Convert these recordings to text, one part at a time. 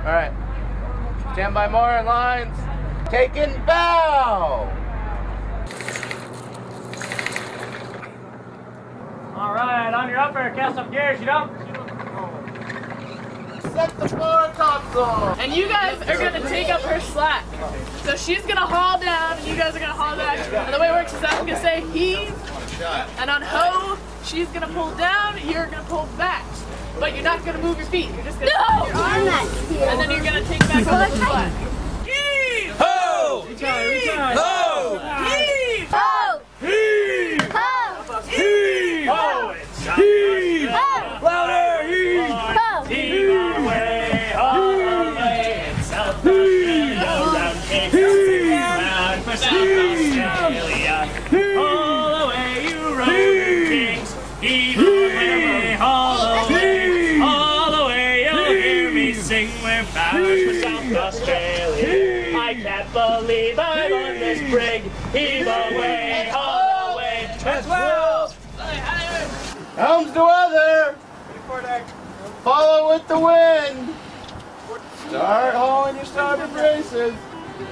All right. Stand by mooring lines. Taking bow. All right, on your upper, cast off gears, you don't. Set the floor console. And you guys are gonna take up her slack. So she's gonna haul down, and you guys are gonna haul back. And the way it works is I'm gonna say heave, and on ho, she's gonna pull down, you're gonna pull back. But you're not gonna move your feet. You're just gonna no! your arms, and then you're gonna take back up the slack. Heave! Ho! Retire, retire. Ho! Heave! Ho! Heave! Ho! Heave! It's Heave! Ho! Louder! Heave! Ho! Heave away, haul away, it's South Australia, round Cape Australia. I believe I'm on this brig, heave away, haul away, as well. Helms to weather. Follow with the wind. Start hauling your starboard braces.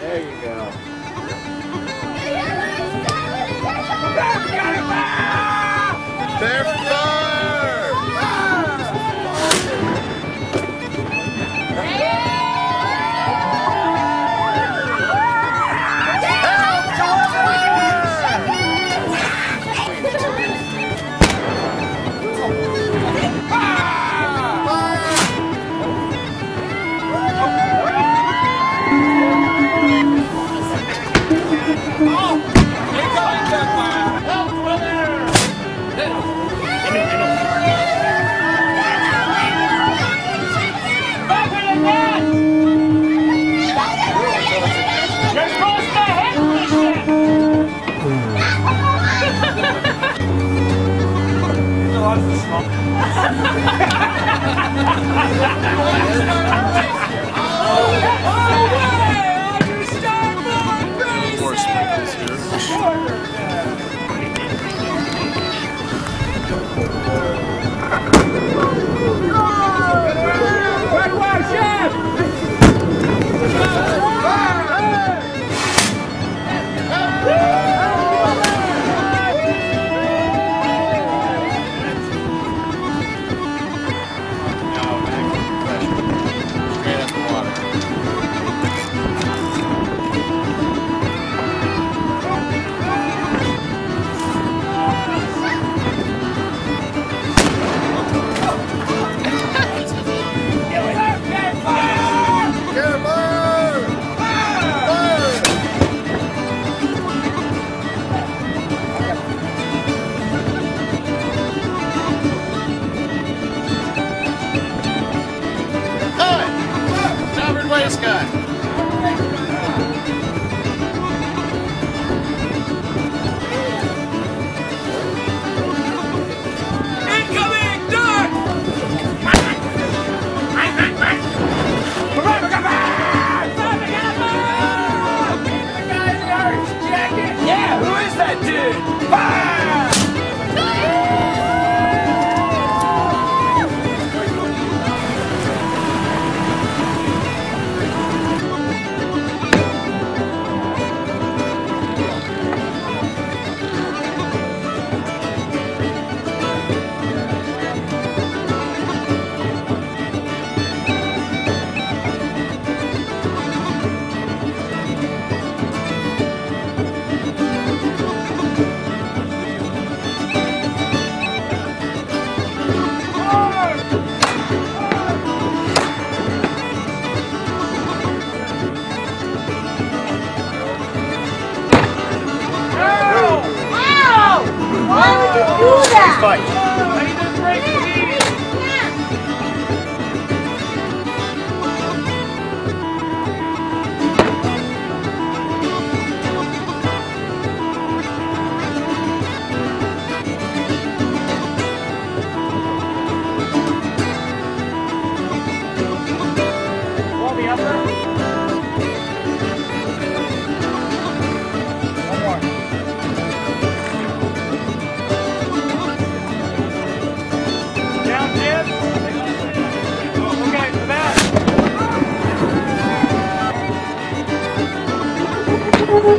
There you go. They're Straight Starboard Why would you Hey,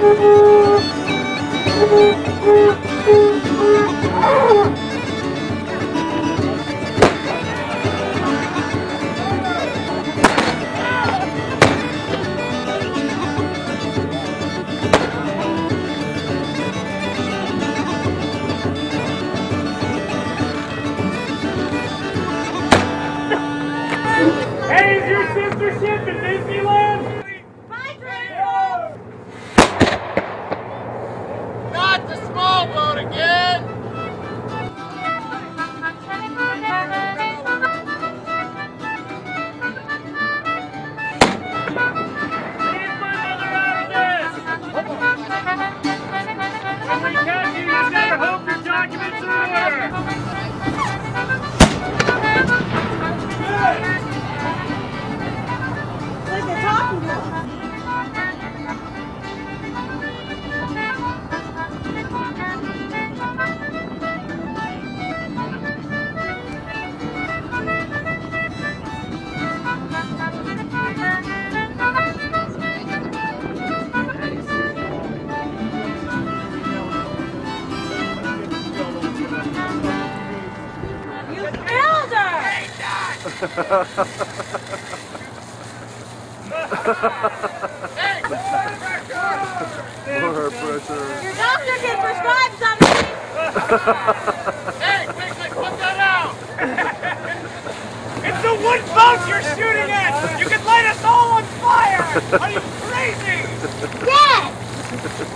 More pressure. Your doctor can prescribe something! Hey! It's a wood boat you're shooting at! You could light us all on fire! Are you crazy? Yes!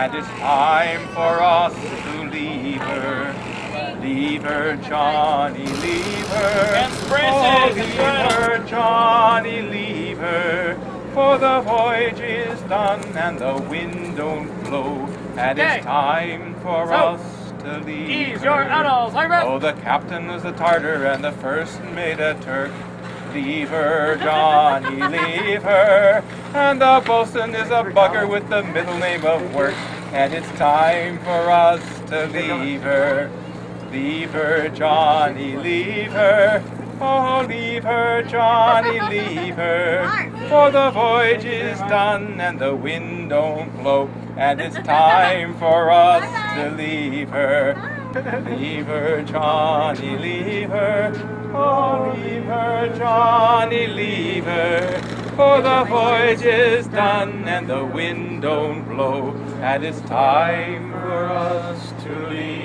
and it's time for us to leave her. Leave her, Johnny, leave her. Oh, leave her, Johnny, leave her. For the voyage is done and the wind don't blow, and Okay. it's time for So, us to leave Ease her. your adults, Oh, the captain was a Tartar and the first mate a Turk. Leave her, Johnny, leave her. And uh, the bosun is a bugger with the middle name of work. And it's time for us to leave her. Leave her, Johnny, leave her. Oh, leave her, Johnny, leave her. For the voyage is done and the wind don't blow. And it's time for us to leave her. Leave her, Johnny, leave her. Oh, leave her, Johnny, leave her. For the voyage is done and the wind don't blow. And it's time for us to leave